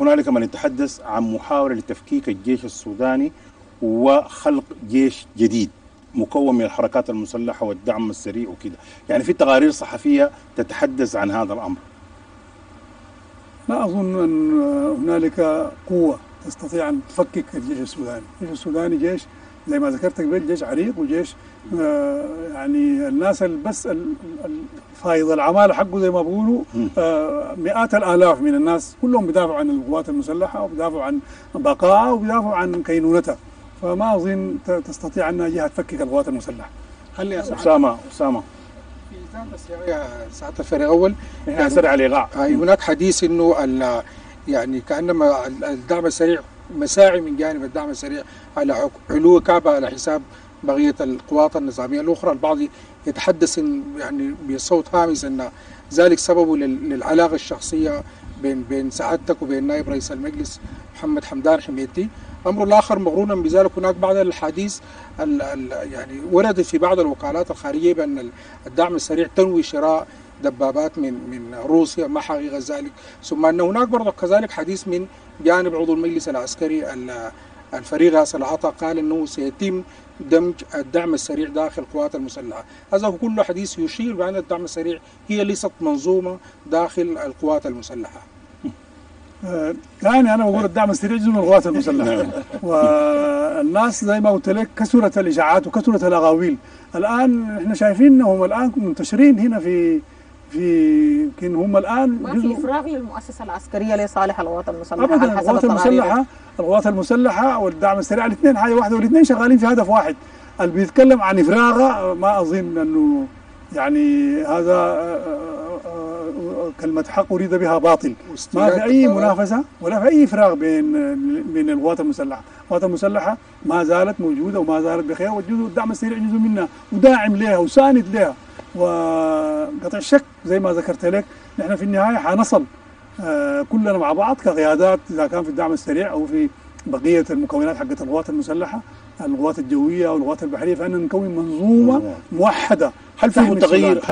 هنالك من يتحدث عن محاولة لتفكيك الجيش السوداني وخلق جيش جديد مكون من الحركات المسلحة والدعم السريع وكده يعني في تقارير صحفية تتحدث عن هذا الأمر. لا أظن أن هنالك قوة تستطيع أن تفكك الجيش السوداني. الجيش السوداني جيش زي ما ذكرت قبل جيش عريق وجيش آه يعني الناس بس فايض العمالة حقه زي ما بيقولوا آه مئات الآلاف من الناس كلهم بيدافعوا عن القوات المسلحة وبيدافعوا عن بقائها وبيدافعوا عن كينونتها. فما أظن تستطيع أنها جهة تفكك القوات المسلحة. هل يا أسامة أسامة. في بس يا ساعة الفريق أول يعني سرع الإيقاع. هناك حديث إنه يعني كأنما الدعم السريع مساعي من جانب الدعم السريع على علو كعبة على حساب بقية القوات النظامية. الأخرى البعض يتحدث يعني بصوت هامس أن ذلك سببه للعلاقة الشخصية بين بين سعادتك وبين نائب رئيس المجلس محمد حمدان حميدتي الأمر الآخر مقرونا بذلك هناك بعض الأحاديث يعني وردت في بعض الوكالات الخارجية بأن الدعم السريع تنوي شراء دبابات من من روسيا ما حقيقة ذلك. ثم أن هناك برضه كذلك حديث من جانب عضو المجلس العسكري الفريق هذا العطاء قال أنه سيتم دمج الدعم السريع داخل القوات المسلحة. هذا كله حديث يشير بأن الدعم السريع هي ليست منظومة داخل القوات المسلحة. يعني أنا بقول الدعم السريع جزء من القوات المسلحة. والناس زي ما قلت لك كثرت الإشاعات وكثرت الأغاويل. الآن إحنا شايفين إنهم الآن منتشرين هنا في في يمكن هم الآن ما في افراغ للمؤسسة العسكرية لصالح القوات المسلحة ابدا القوات المسلحة القوات المسلحة والدعم السريع الاثنين حاجة واحدة والاثنين شغالين في هدف واحد. اللي بيتكلم عن افراغها ما أظن أنه يعني هذا كلمة حق أريد بها باطل. ما في أي منافسة ولا في أي فراغ بين بين القوات المسلحة. القوات المسلحة ما زالت موجودة وما زالت بخير والجزء الدعم السريع جزء منها وداعم لها وساند لها. وقطع الشك زي ما ذكرت لك نحن في النهاية حنصل كلنا مع بعض كقيادات إذا كان في الدعم السريع أو في بقية المكونات حقت القوات المسلحة القوات الجوية والقوات البحرية فأن نكون منظومة موحدة. هل في متغير